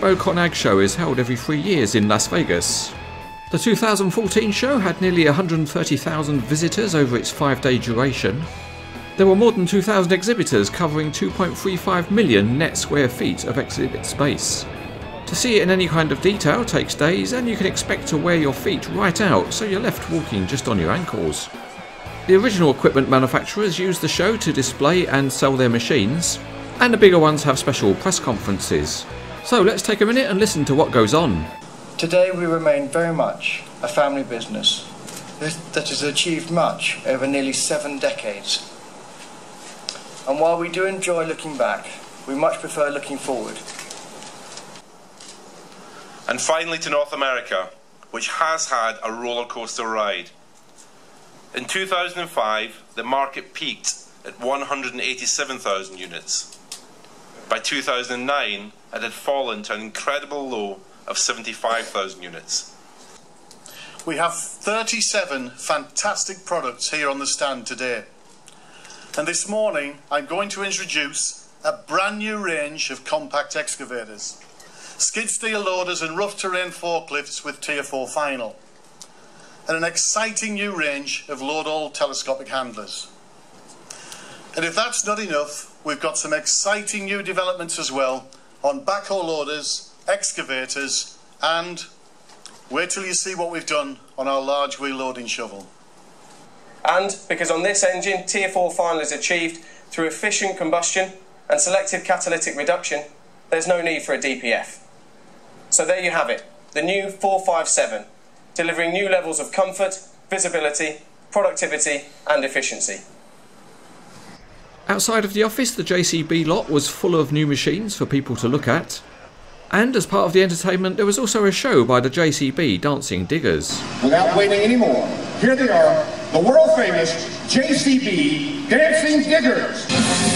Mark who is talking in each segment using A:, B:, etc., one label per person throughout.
A: ConExpo Con/Agg show is held every three years in Las Vegas. The 2014 show had nearly 130,000 visitors over its five day duration. There were more than 2,000 exhibitors covering 2.35 million net square feet of exhibit space. To see it in any kind of detail takes days, and you can expect to wear your feet right out so you're left walking just on your ankles. The original equipment manufacturers used the show to display and sell their machines, and the bigger ones have special press conferences. So let's take a minute and listen to what goes on.
B: Today we remain very much a family business that has achieved much over nearly seven decades. And while we do enjoy looking back, we much prefer looking forward.
C: And finally to North America, which has had a roller coaster ride. In 2005, the market peaked at 187,000 units. By 2009, it had fallen to an incredible low of 75,000 units.
D: We have 37 fantastic products here on the stand today. And this morning I'm going to introduce a brand new range of compact excavators. Skid steer loaders and rough terrain forklifts with Tier 4 final. And an exciting new range of Loadall telescopic handlers. And if that's not enough, we've got some exciting new developments as well on backhoe loaders, excavators and wait till you see what we've done on our large wheel loading shovel.
E: And because on this engine, Tier 4 final is achieved through efficient combustion and selective catalytic reduction, there's no need for a DPF. So there you have it, the new 457, delivering new levels of comfort, visibility, productivity and efficiency.
A: Outside of the office, the JCB lot was full of new machines for people to look at. And as part of the entertainment, there was also a show by the JCB Dancing Diggers.
F: Without waiting anymore, here they are, the world famous JCB Dancing Diggers.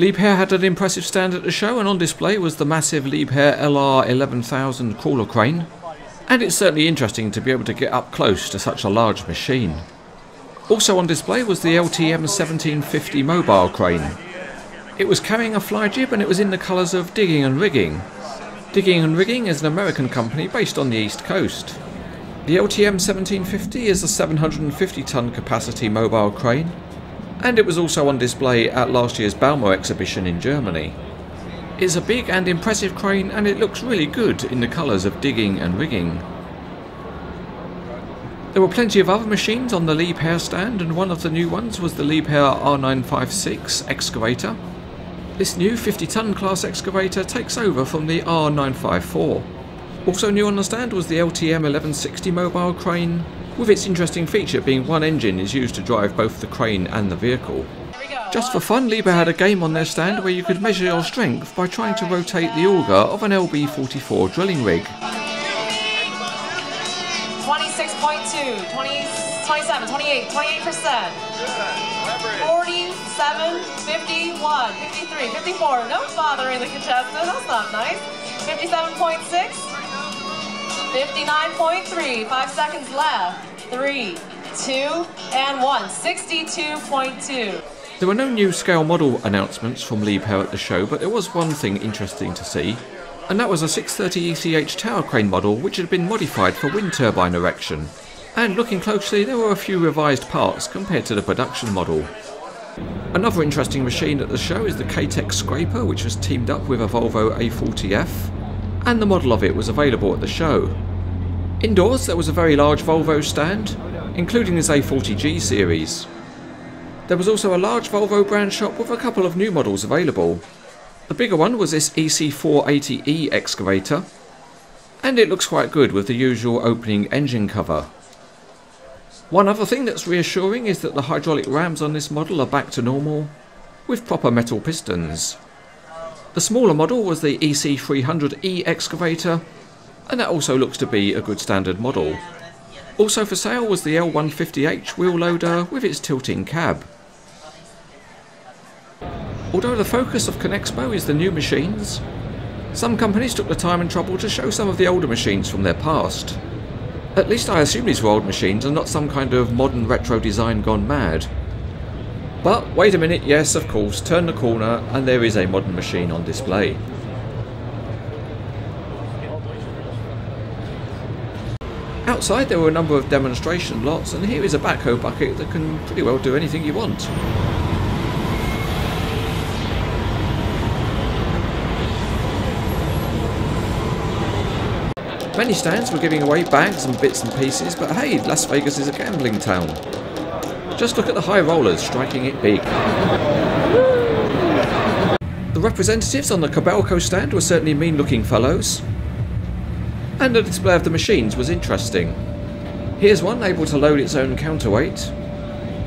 A: Liebherr had an impressive stand at the show, and on display was the massive Liebherr LR 11000 crawler crane. And it's certainly interesting to be able to get up close to such a large machine. Also on display was the LTM 1750 mobile crane. It was carrying a fly jib and it was in the colours of Digging and Rigging. Digging and Rigging is an American company based on the East Coast. The LTM 1750 is a 750 ton capacity mobile crane and it was also on display at last year's Bauma exhibition in Germany. It's a big and impressive crane and it looks really good in the colours of digging and rigging. There were plenty of other machines on the Liebherr stand and one of the new ones was the Liebherr R956 excavator. This new 50 ton class excavator takes over from the R954. Also new on the stand was the LTM 1160 mobile crane, with its interesting feature being one engine is used to drive both the crane and the vehicle. Just for fun, Liebherr had a game on their stand where you could measure your strength by trying to rotate the auger of an LB44 drilling rig. 26.2,
G: 20, 27, 28, 28%. 47, 51, 53, 54. No bothering the contestant. That's not nice. 57.6. 59.3, five seconds left. Three, two, and one. 62.2.
A: There were no new scale model announcements from Liebherr at the show, but there was one thing interesting to see, and that was a 630 ECH tower crane model which had been modified for wind turbine erection. And looking closely, there were a few revised parts compared to the production model. Another interesting machine at the show is the K-Tec Scraper, which was teamed up with a Volvo A40F and the model of it was available at the show. Indoors there was a very large Volvo stand, including his A40G series. There was also a large Volvo brand shop with a couple of new models available. The bigger one was this EC480E excavator, and it looks quite good with the usual opening engine cover. One other thing that's reassuring is that the hydraulic rams on this model are back to normal, with proper metal pistons. The smaller model was the EC300E excavator, and that also looks to be a good standard model. Also for sale was the L150H wheel loader with its tilting cab. Although the focus of Conexpo is the new machines, some companies took the time and trouble to show some of the older machines from their past. At least I assume these were old machines and not some kind of modern retro design gone mad. But wait a minute, yes of course, turn the corner and there is a modern machine on display. Outside there were a number of demonstration lots and here is a backhoe bucket that can pretty well do anything you want. Many stands were giving away bags and bits and pieces, but hey, Las Vegas is a gambling town. Just look at the high rollers striking it big. The representatives on the Kobelco stand were certainly mean looking fellows. And the display of the machines was interesting. Here's one able to load its own counterweight.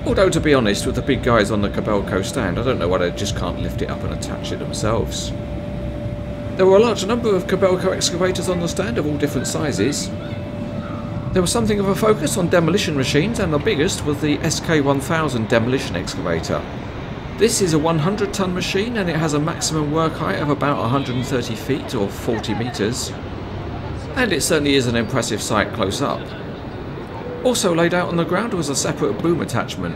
A: Although to be honest, with the big guys on the Kobelco stand, I don't know why they just can't lift it up and attach it themselves. There were a large number of Kobelco excavators on the stand of all different sizes. There was something of a focus on demolition machines and the biggest was the SK1000 demolition excavator. This is a 100 ton machine and it has a maximum work height of about 130 feet or 40 metres. And it certainly is an impressive sight close up. Also laid out on the ground was a separate boom attachment.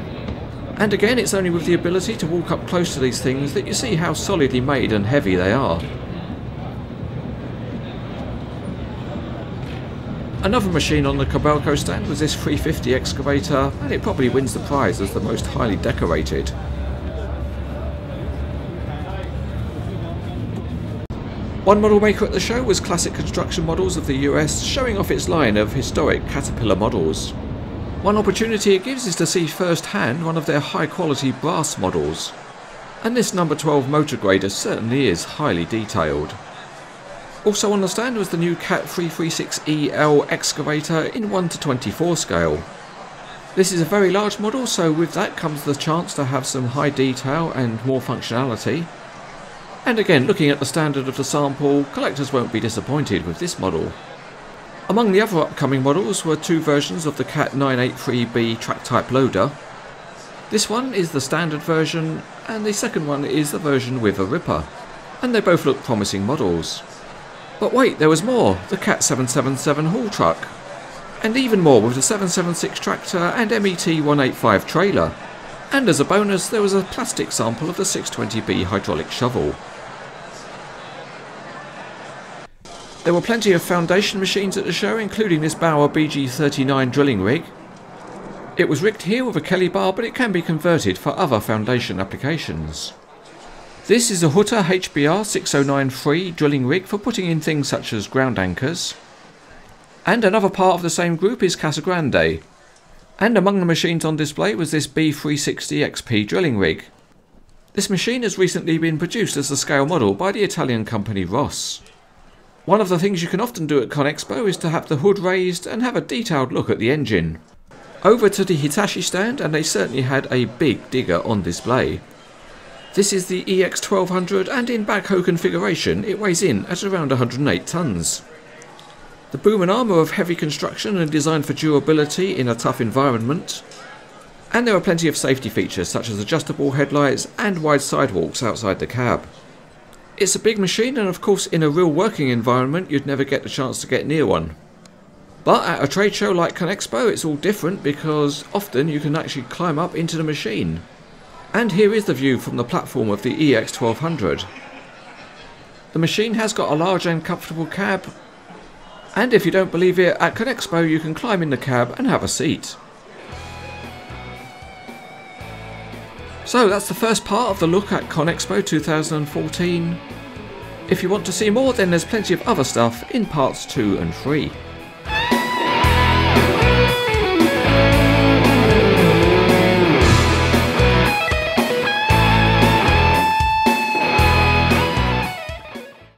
A: And again it's only with the ability to walk up close to these things that you see how solidly made and heavy they are. Another machine on the Kobelco stand was this 350 excavator, and it probably wins the prize as the most highly decorated. One model maker at the show was Classic Construction Models of the US, showing off its line of historic Caterpillar models. One opportunity it gives is to see firsthand one of their high quality brass models. And this number 12 motor grader certainly is highly detailed. Also on the stand was the new CAT 336EL excavator in 1 to 24 scale. This is a very large model so with that comes the chance to have some high detail and more functionality. And again looking at the standard of the sample, collectors won't be disappointed with this model. Among the other upcoming models were two versions of the CAT 983B track type loader. This one is the standard version and the second one is the version with a ripper. And they both look promising models. But wait, there was more, the CAT 777 haul truck. And even more with the 776 tractor and MET 185 trailer. And as a bonus, there was a plastic sample of the 620B hydraulic shovel. There were plenty of foundation machines at the show, including this Bauer BG39 drilling rig. It was rigged here with a Kelly bar, but it can be converted for other foundation applications. This is a Hütte HBR 6093 drilling rig for putting in things such as ground anchors. And another part of the same group is Casagrande. And among the machines on display was this B360 XP drilling rig. This machine has recently been produced as a scale model by the Italian company ROS. One of the things you can often do at ConExpo is to have the hood raised and have a detailed look at the engine. Over to the Hitachi stand and they certainly had a big digger on display. This is the EX1200 and in backhoe configuration it weighs in at around 108 tonnes. The boom and arm are of heavy construction and designed for durability in a tough environment. And there are plenty of safety features such as adjustable headlights and wide sidewalks outside the cab. It's a big machine and of course in a real working environment you'd never get the chance to get near one. But at a trade show like ConExpo it's all different because often you can actually climb up into the machine. And here is the view from the platform of the EX1200. The machine has got a large and comfortable cab, and if you don't believe it, at ConExpo you can climb in the cab and have a seat. So that's the first part of the look at ConExpo 2014. If you want to see more then there's plenty of other stuff in parts 2 and 3.